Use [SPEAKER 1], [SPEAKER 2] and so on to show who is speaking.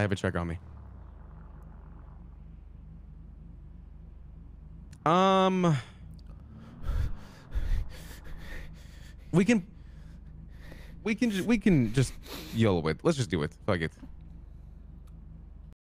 [SPEAKER 1] I have a check on me. Um, we can, we can, just, we can just yell with. Let's just do it. Fuck it.